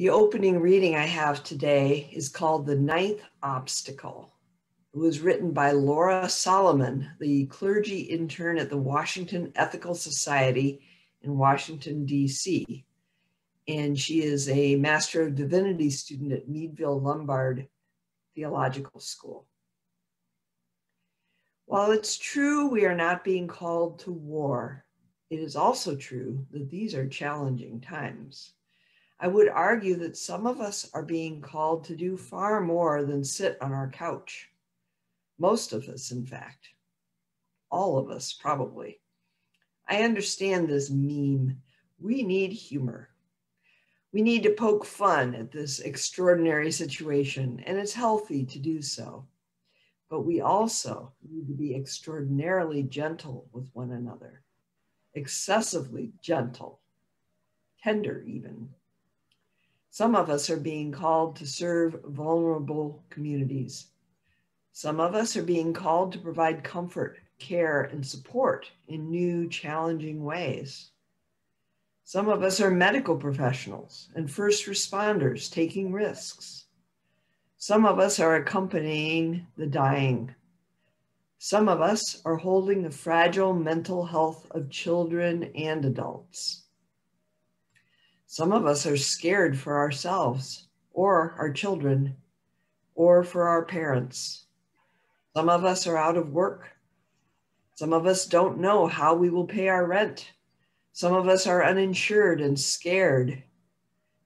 The opening reading I have today is called The Ninth Obstacle. It was written by Laura Solomon, the clergy intern at the Washington Ethical Society in Washington, D.C. And she is a Master of Divinity student at Meadville Lombard Theological School. While it's true we are not being called to war, it is also true that these are challenging times. I would argue that some of us are being called to do far more than sit on our couch. Most of us, in fact. All of us, probably. I understand this meme. We need humor. We need to poke fun at this extraordinary situation, and it's healthy to do so. But we also need to be extraordinarily gentle with one another, excessively gentle, tender even. Some of us are being called to serve vulnerable communities. Some of us are being called to provide comfort, care, and support in new, challenging ways. Some of us are medical professionals and first responders taking risks. Some of us are accompanying the dying. Some of us are holding the fragile mental health of children and adults. Some of us are scared for ourselves or our children or for our parents. Some of us are out of work. Some of us don't know how we will pay our rent. Some of us are uninsured and scared.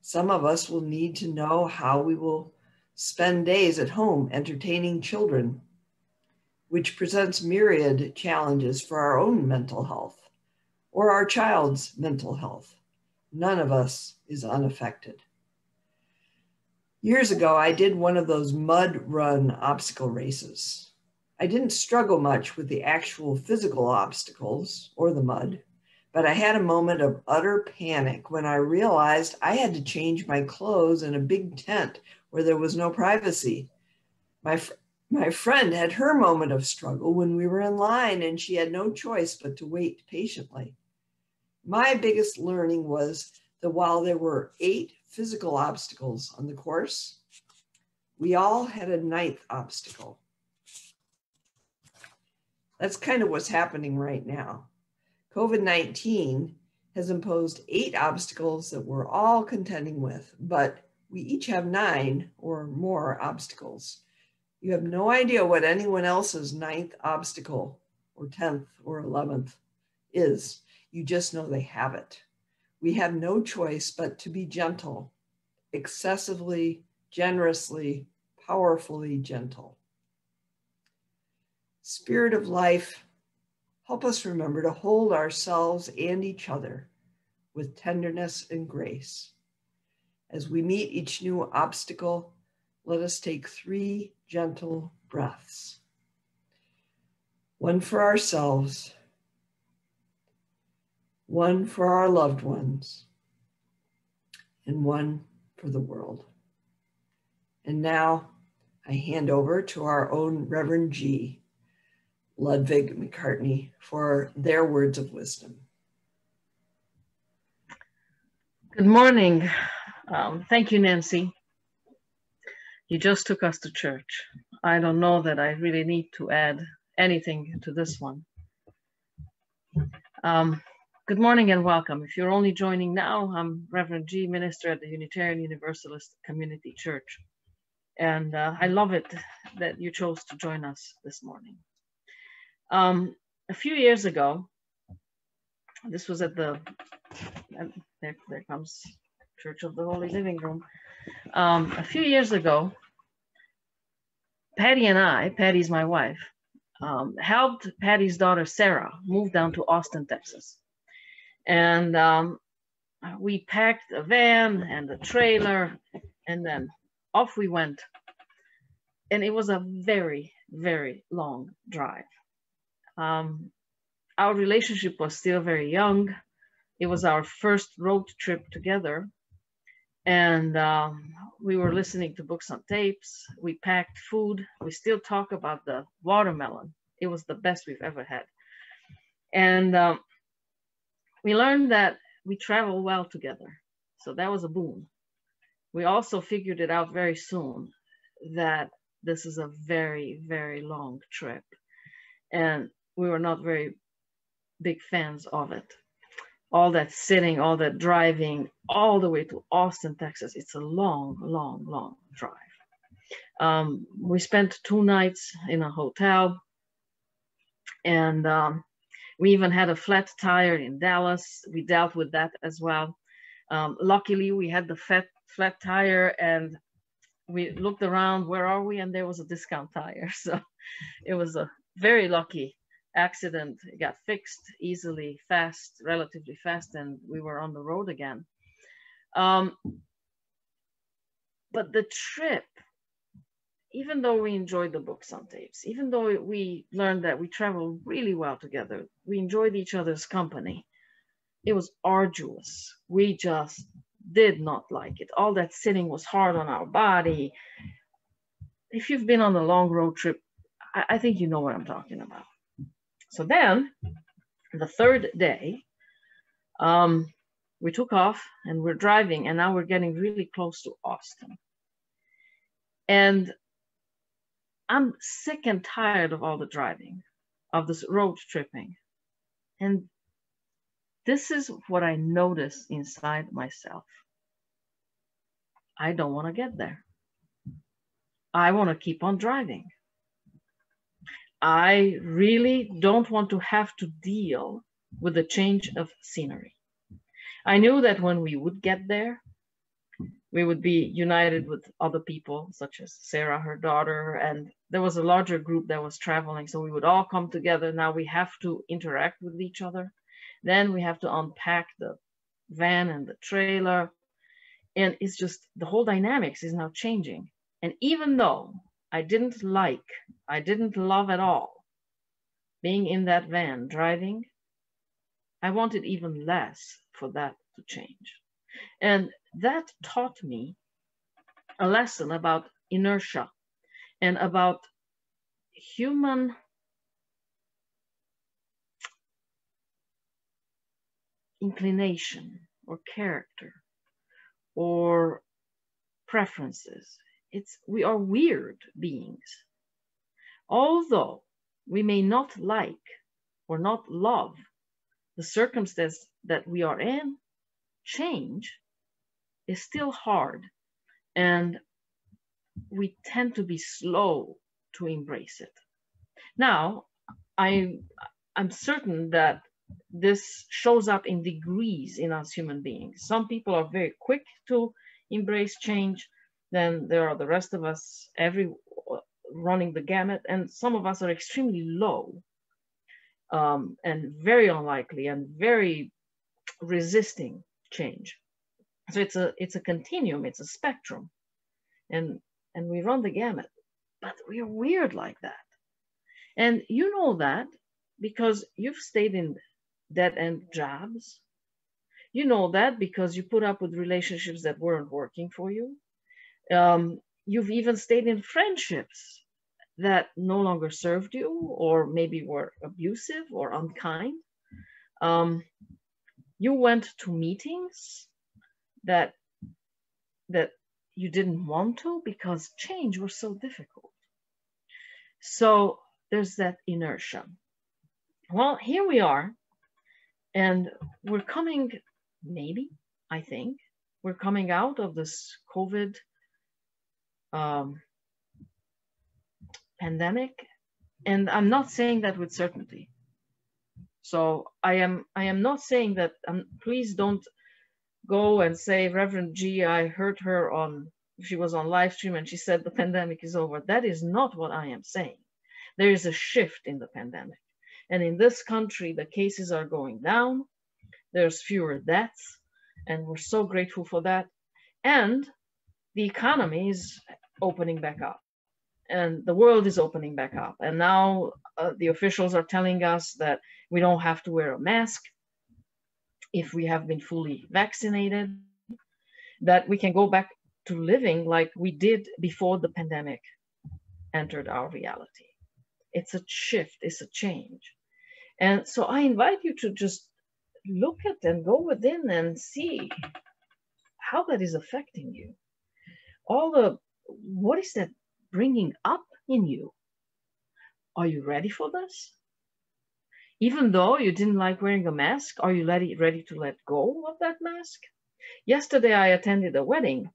Some of us will need to know how we will spend days at home entertaining children, which presents myriad challenges for our own mental health or our child's mental health none of us is unaffected. Years ago, I did one of those mud run obstacle races. I didn't struggle much with the actual physical obstacles or the mud, but I had a moment of utter panic when I realized I had to change my clothes in a big tent where there was no privacy. My, fr- my friend had her moment of struggle when we were in line and she had no choice but to wait patiently my biggest learning was that while there were eight physical obstacles on the course, we all had a ninth obstacle. That's kind of what's happening right now. COVID 19 has imposed eight obstacles that we're all contending with, but we each have nine or more obstacles. You have no idea what anyone else's ninth obstacle or 10th or 11th is. You just know they have it. We have no choice but to be gentle, excessively, generously, powerfully gentle. Spirit of life, help us remember to hold ourselves and each other with tenderness and grace. As we meet each new obstacle, let us take three gentle breaths. One for ourselves one for our loved ones, and one for the world. And now I hand over to our own Reverend Gy. Ludwig McCartney for their words of wisdom. Good morning. Um, thank you, Nancy. You just took us to church. I don't know that I really need to add anything to this one. Um, Good morning and welcome. If you're only joining now, I'm Reverend Gy, minister at the Unitarian Universalist Community Church. And uh, I love it that you chose to join us this morning. Um, a few years ago, this was at the, there, there comes Church of the Holy Living Room. Um, a few years ago, Patty and I, Patty's my wife, um, helped Patty's daughter Sarah move down to Austin, Texas and um, we packed a van and a trailer, and then off we went. And it was a very, very long drive. Um, our relationship was still very young. It was our first road trip together. And um, we were listening to books on tapes. We packed food. We still talk about the watermelon. It was the best we've ever had. And um, we learned that we travel well together. So that was a boon. we also figured it out very soon that this is a very, very long trip. And we were not very big fans of it. All that sitting, all that driving, all the way to Austin, Texas. It's a long, long, long drive. Um, we spent two nights in a hotel, and um, we even had a flat tire in Dallas. We dealt with that as well. Um, luckily, we had the flat, flat tire and we looked around, where are we? And there was a discount tire. So it was a very lucky accident. It got fixed easily, fast, relatively fast, and we were on the road again. Um, but the trip, even though we enjoyed the books on tapes, even though we learned that we traveled really well together, we enjoyed each other's company, it was arduous. We just did not like it. All that sitting was hard on our body. If you've been on a long road trip, I, I think you know what I'm talking about. So then, the third day, um, we took off and we're driving, and now we're getting really close to Austin. And I'm sick and tired of all the driving, of this road tripping. And this is what I notice inside myself. I don't want to get there. I want to keep on driving. I really don't want to have to deal with the change of scenery. I knew that when we would get there, we would be united with other people, such as Sarah, her daughter, and there was a larger group that was traveling. So we would all come together. Now we have to interact with each other. Then we have to unpack the van and the trailer. And it's just the whole dynamics is now changing. And even though I didn't like, I didn't love at all being in that van driving, I wanted even less for that to change. And that taught me a lesson about inertia and about human inclination or character or preferences. It's we are weird beings. Although we may not like or not love the circumstance that we are in, change is still hard and we tend to be slow to embrace it. Now, I, I'm certain that this shows up in degrees in us human beings. Some people are very quick to embrace change. Then there are the rest of us, every running the gamut, and some of us are extremely low um, and very unlikely and very resisting change. So it's a it's a continuum, it's a spectrum, and and we run the gamut, but we are weird like that, and you know that because you've stayed in dead end jobs. You know that because you put up with relationships that weren't working for you. Um, you've even stayed in friendships that no longer served you or maybe were abusive or unkind. Um, you went to meetings that that you didn't want to because change was so difficult. So there's that inertia. Well, here we are and we're coming, maybe, I think, we're coming out of this COVID um, pandemic. And I'm not saying that with certainty. So I am I am not saying that um, please don't go and say Reverend Gy I heard her on she was on live stream and she said the pandemic is over. That is not what I am saying. There is a shift in the pandemic. And in this country, the cases are going down. There's fewer deaths, and we're so grateful for that. And the economy is opening back up, and the world is opening back up. And now uh, the officials are telling us that we don't have to wear a mask if we have been fully vaccinated, that we can go back to living like we did before the pandemic entered our reality. It's a shift, it's a change. And so I invite you to just look at and go within and see how that is affecting you. all the, what is that bringing up in you? Are you ready for this? Even though you didn't like wearing a mask, are you ready, to let go of that mask? Yesterday, I attended a wedding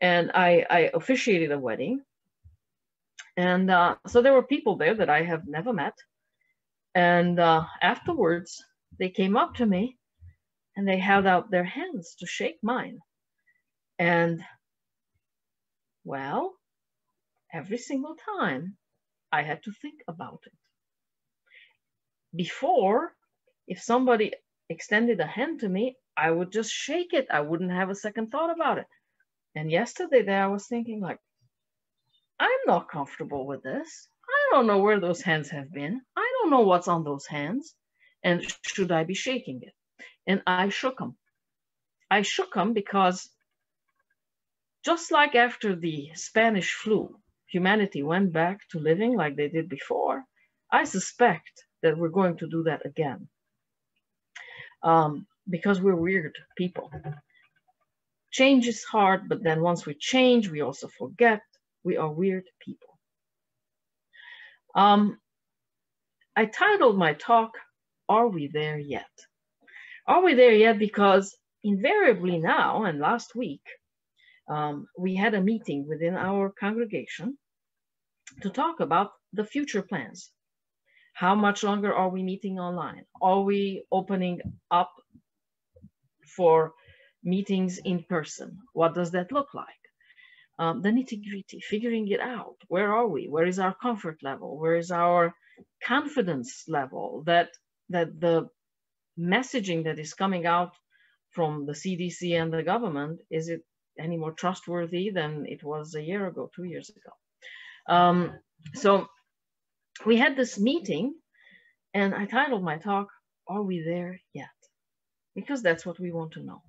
and I, I officiated a wedding. And uh, so there were people there that I have never met. And uh, afterwards, they came up to me and they held out their hands to shake mine. And well, every single time I had to think about it. Before, if somebody extended a hand to me, I would just shake it. I wouldn't have a second thought about it. And yesterday there I was thinking like, I'm not comfortable with this. I don't know where those hands have been. I don't know what's on those hands. And should I be shaking it? And I shook them. I shook them because just like after the Spanish flu, humanity went back to living like they did before, I suspect that we're going to do that again. Um, because we're weird people. Change is hard, but then once we change, we also forget we are weird people. Um, I titled my talk, Are We There Yet? Are we there yet? Because invariably now and last week, um, we had a meeting within our congregation to talk about the future plans. How much longer are we meeting online? Are we opening up for meetings in person? What does that look like? Um, the nitty gritty, figuring it out. Where are we? Where is our comfort level? Where is our confidence level that that the messaging that is coming out from the CDC and the government is it any more trustworthy than it was a year ago, two years ago? Um, so we had this meeting, and I titled my talk, Are We There Yet? Because that's what we want to know.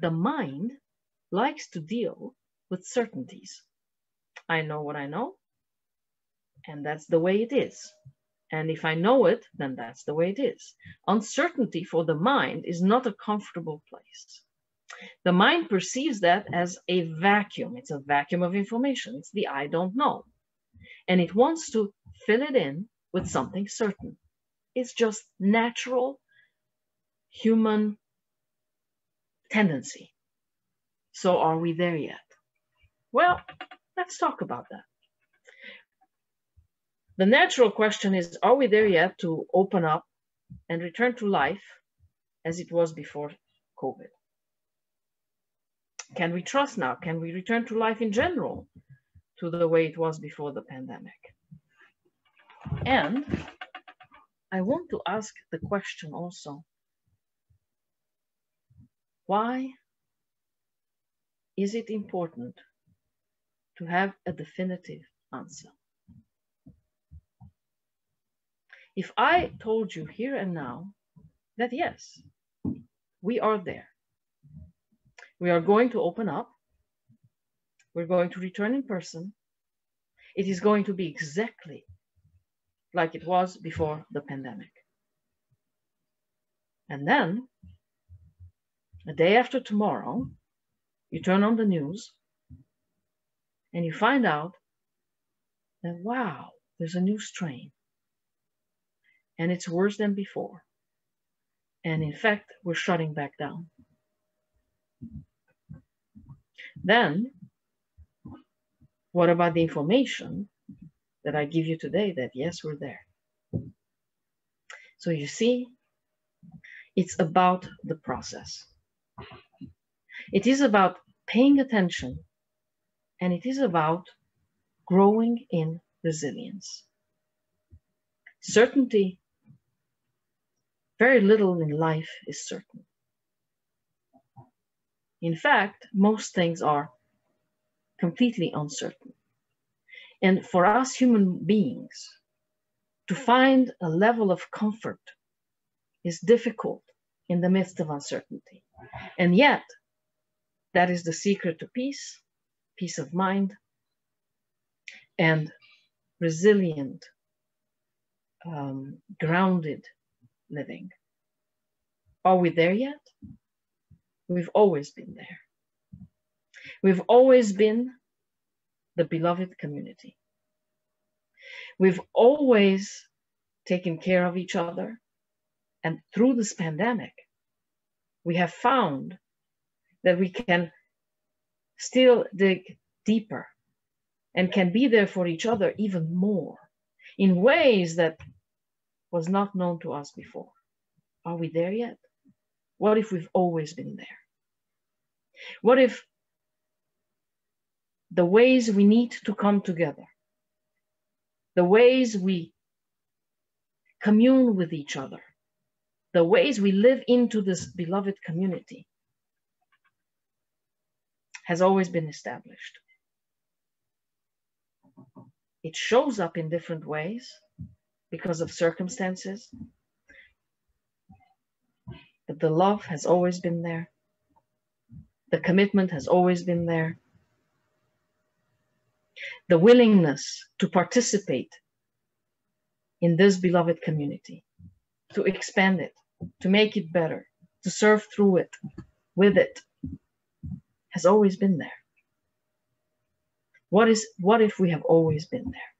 The mind likes to deal with certainties. I know what I know, and that's the way it is. And if I know it, then that's the way it is. Uncertainty for the mind is not a comfortable place. The mind perceives that as a vacuum. It's a vacuum of information. It's the I don't know. And it wants to fill it in with mm-hmm. something certain. It's just natural human tendency. So are we there yet? Well, let's talk about that. The natural question is, are we there yet to open up and return to life as it was before COVID? Can we trust now? Can we return to life in general to the way it was before the pandemic? And I want to ask the question also, why is it important to have a definitive answer? If I told you here and now that yes, we are there, we are going to open up, we're going to return in person, it is going to be exactly like it was before the pandemic. And then, a day after tomorrow, you turn on the news and you find out that, wow, there's a new strain. And it's worse than before. And in fact, we're shutting back down. Then, what about the information that I give you today that yes, we're there. So you see, it's about the process. It is about paying attention and it is about growing in resilience. Certainty, very little in life is certain. In fact, most things are completely uncertain. And for us human beings, to find a level of comfort is difficult in the midst of uncertainty. And yet, that is the secret to peace, peace of mind, and resilient, um, grounded living. Are we there yet? We've always been there. We've always been the beloved community. We've always taken care of each other. And through this pandemic, we have found that we can still dig deeper and can be there for each other even more in ways that was not known to us before. Are we there yet? What if we've always been there? What if the ways we need to come together, the ways we commune with each other, the ways we live into this beloved community has always been established. It shows up in different ways because of circumstances, but the love has always been there. The commitment has always been there. The willingness to participate in this beloved community, to expand it, to make it better, to serve through it, with it, has always been there. What is what if we have always been there?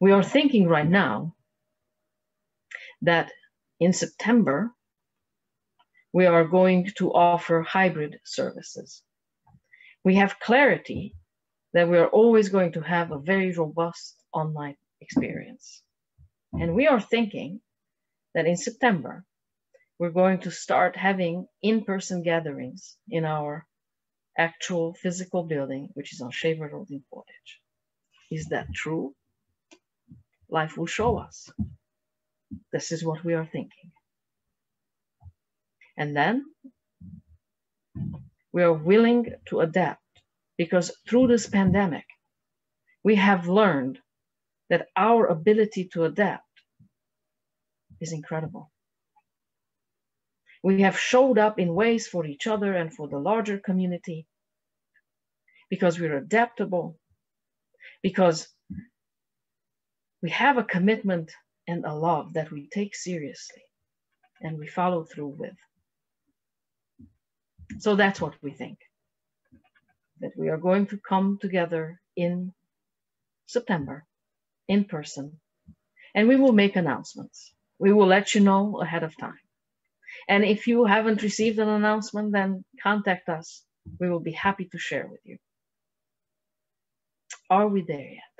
We are thinking right now that in September we are going to offer hybrid services. We have clarity that we are always going to have a very robust online experience. And we are thinking that in September, we're going to start having in person gatherings in our actual physical building, which is on Shaver Road in Portage. Is that true? Life will show us. This is what we are thinking. And then we are willing to adapt because through this pandemic, we have learned that our ability to adapt is incredible. We have showed up in ways for each other and for the larger community because we're adaptable, because we have a commitment and a love that we take seriously and we follow through with. So that's what we think that we are going to come together in September in person and we will make announcements. We will let you know ahead of time. And if you haven't received an announcement, then contact us. We will be happy to share with you. Are we there yet?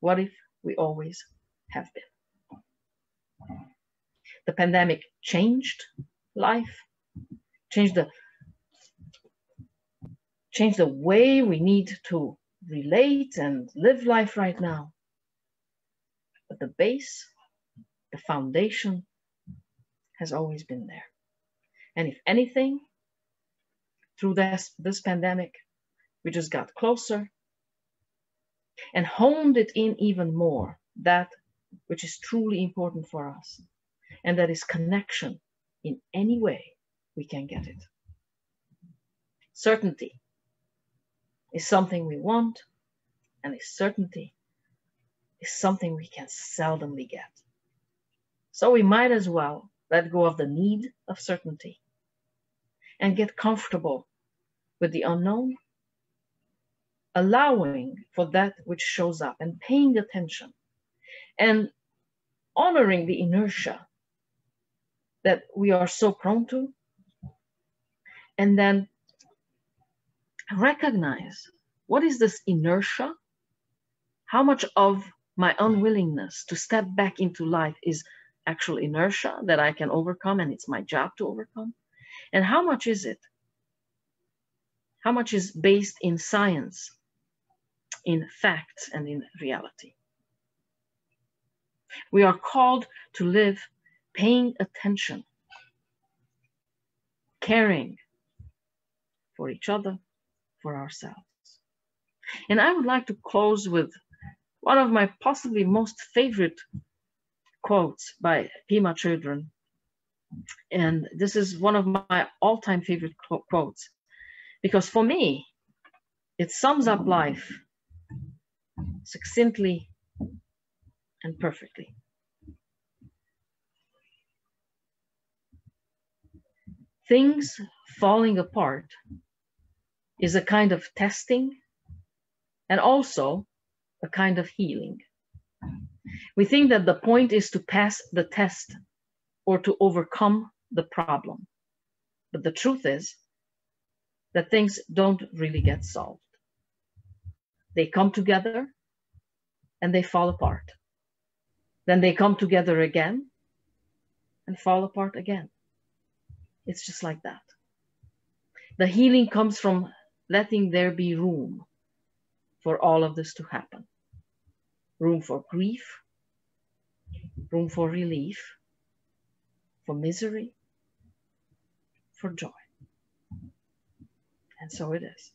What if we always have been? The pandemic changed life, changed the changed the way we need to relate and live life right now. But the base, the foundation has always been there. And if anything, through this, this pandemic, we just got closer and honed it in even more that which is truly important for us, and that is connection in any way we can get it. Certainty is something we want, and a certainty is something we can seldomly get. So we might as well let go of the need of certainty and get comfortable with the unknown, allowing for that which shows up and paying attention and honoring the inertia that we are so prone to, and then recognize what is this inertia? How much of my unwillingness to step back into life is actual inertia that I can overcome and it's my job to overcome? And how much is it? How much is based in science, in facts, and in reality? We are called to live paying attention, caring for each other, for ourselves. And I would like to close with one of my possibly most favorite quotes by Pema Chödrön. And this is one of my all time favorite quotes because for me, it sums up life succinctly and perfectly. Things falling apart is a kind of testing and also a kind of healing. We think that the point is to pass the test or to overcome the problem. But the truth is that things don't really get solved. They come together and they fall apart. Then they come together again and fall apart again. It's just like that. The healing comes from letting there be room for all of this to happen room for grief, room for relief, for misery, for joy. And so it is.